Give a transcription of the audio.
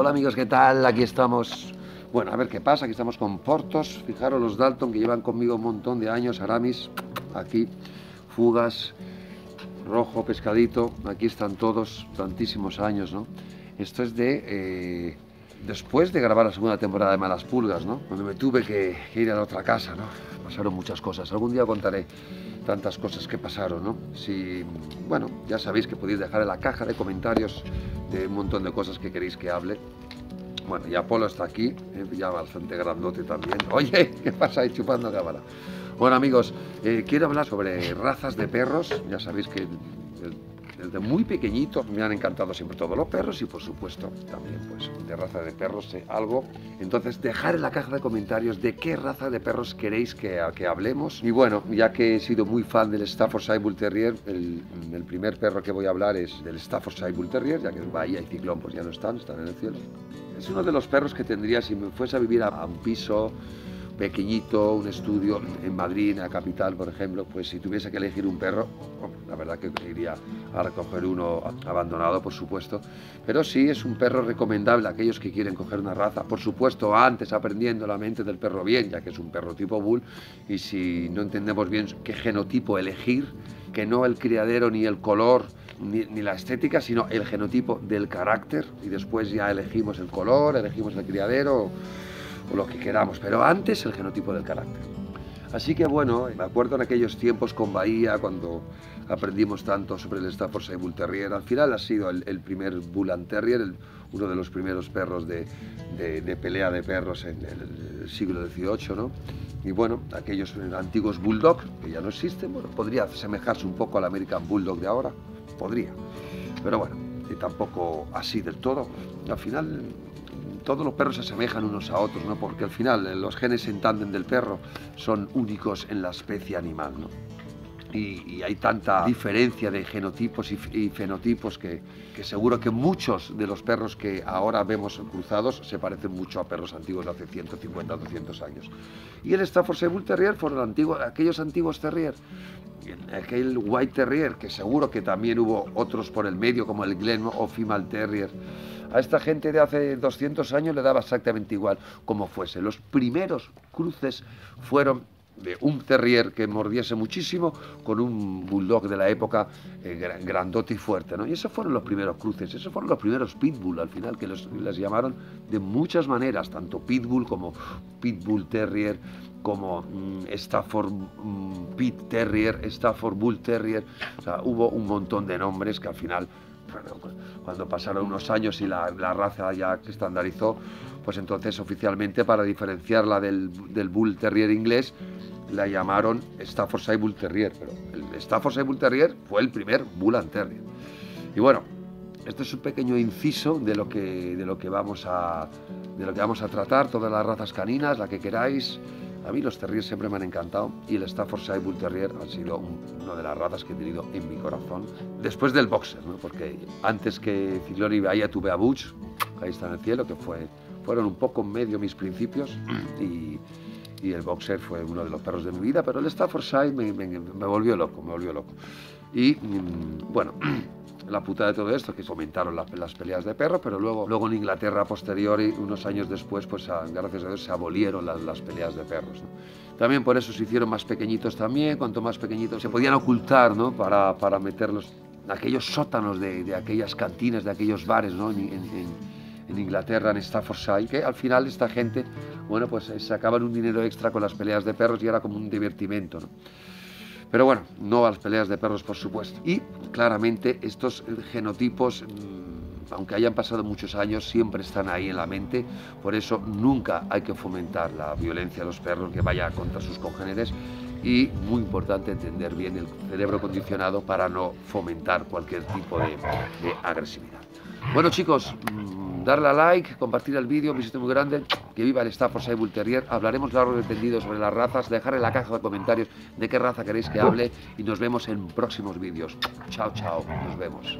Hola amigos, ¿qué tal? Aquí estamos. Bueno, a ver qué pasa. Aquí estamos con Portos. Fijaros los Dalton que llevan conmigo un montón de años. Aramis, aquí. Fugas, rojo, pescadito. Aquí están todos, tantísimos años, ¿no? Esto es de. eh, después de grabar la segunda temporada de Malas Pulgas, ¿no? Cuando me tuve que, que ir a la otra casa, ¿no? Pasaron muchas cosas. Algún día contaré tantas cosas que pasaron, ¿no? Si, bueno, ya sabéis que podéis dejar en la caja de comentarios de un montón de cosas que queréis que hable. Bueno, y Apolo está aquí, eh, ya bastante grandote también. Oye, ¿qué pasa ahí chupando cámara? Bueno, amigos, eh, quiero hablar sobre razas de perros. Ya sabéis que desde muy pequeñito me han encantado siempre todos los perros y, por supuesto, también pues de raza de perros sé algo. Entonces, dejar en la caja de comentarios de qué raza de perros queréis que, que hablemos. Y bueno, ya que he sido muy fan del Staffordshire Bull Terrier, el, el primer perro que voy a hablar es del Staffordshire Bull Terrier, ya que en Bahía y Ciclón pues ya no están, están en el cielo. Es uno de los perros que tendría si me fuese a vivir a, a un piso pequeñito, un estudio en Madrid, en la capital, por ejemplo, pues si tuviese que elegir un perro, la verdad que iría a recoger uno abandonado, por supuesto, pero sí es un perro recomendable a aquellos que quieren coger una raza, por supuesto, antes aprendiendo la mente del perro bien, ya que es un perro tipo bull, y si no entendemos bien qué genotipo elegir, que no el criadero ni el color, ni, ni la estética, sino el genotipo del carácter, y después ya elegimos el color, elegimos el criadero o lo que queramos, pero antes el genotipo del carácter. Así que bueno, me acuerdo en aquellos tiempos con Bahía, cuando aprendimos tanto sobre el Staffordshire Bull Terrier. Al final ha sido el, el primer Bull and Terrier, el- uno de los primeros perros de, de- de pelea de perros en el, siglo XVIII, ¿no? Y bueno, aquellos antiguos Bulldog, que ya no existen, bueno, podría asemejarse un poco al American Bulldog de ahora, podría. Pero bueno, y tampoco así del todo. Al final todos los perros se asemejan unos a otros, ¿no? Porque al final eh, los genes en tándem del perro son únicos en la especie animal, ¿no? Y, hay tanta diferencia de genotipos y, fenotipos que, seguro que muchos de los perros que ahora vemos cruzados se parecen mucho a perros antiguos de hace 150 o 200 años. Y el Staffordshire Bull Terrier fueron antiguos, aquellos antiguos Terrier aquel White Terrier, que seguro que también hubo otros por el medio, como el Glen o Female Terrier. A esta gente de hace 200 años le daba exactamente igual como fuese. Los primeros cruces fueron de un terrier que mordiese muchísimo con un bulldog de la época eh, gra- grandote y fuerte, ¿no? Y esos fueron los primeros cruces, esos fueron los primeros pitbull al final, que los, llamaron de muchas maneras, tanto pitbull como pitbull terrier, como mm, Stafford mm, Pit Terrier, Stafford Bull Terrier, o sea, hubo un montón de nombres que al final, bueno, cu- cuando pasaron unos años y la, la raza ya estandarizó, pues entonces oficialmente para diferenciarla del, del Bull Terrier inglés, la llamaron Staffordshire Bull Terrier, pero el Staffordshire Bull Terrier fue el primer Bull and Terrier. Y bueno, este es un pequeño inciso de lo que, de lo que, vamos, a, de lo que vamos a tratar, todas las razas caninas, la que queráis. A mí los terriers siempre me han encantado y el Staffordshire Bull Terrier ha sido un- una de las razas que he tenido en mi corazón. Después del boxer, ¿no? porque antes que Ciclón y Bahía tuve a Butch, ahí está en el cielo, que fue, fueron un poco medio mis principios y, y el boxer fue uno de los perros de mi vida, pero el Staffordshire me, me- me volvió loco, me volvió loco. Y mm, bueno, la puta de todo esto, que fomentaron la- las peleas de perro, pero luego, luego en Inglaterra, posteriori, unos años después, pues gracias a Dios se abolieron las, peleas de perros. También por eso se hicieron más pequeñitos también, cuanto más pequeñitos se podían ocultar, ¿no? Para, para meterlos en aquellos sótanos de, aquellas cantinas, de aquellos bares, ¿no? En, Inglaterra, en Staffordshire, que al final esta gente, bueno, pues eh, sacaban un dinero extra con las peleas de perros y era como un divertimento. Pero bueno, no a las peleas de perros, por supuesto. Y claramente estos genotipos, mm, aunque hayan pasado muchos años, siempre están ahí en la mente. Por eso nunca hay que fomentar la violencia a los perros que vaya contra sus congéneres. Y muy importante entender bien el cerebro condicionado para no fomentar cualquier tipo de, de agresividad. Bueno chicos, mm, darle a like, compartir el vídeo, un besito muy grande, que viva el Staffordshire Bull Terrier, hablaremos largo y tendido sobre las razas, dejar en la caja de comentarios de qué raza queréis que hable. Y nos vemos en próximos vídeos. Chao, chao, nos vemos.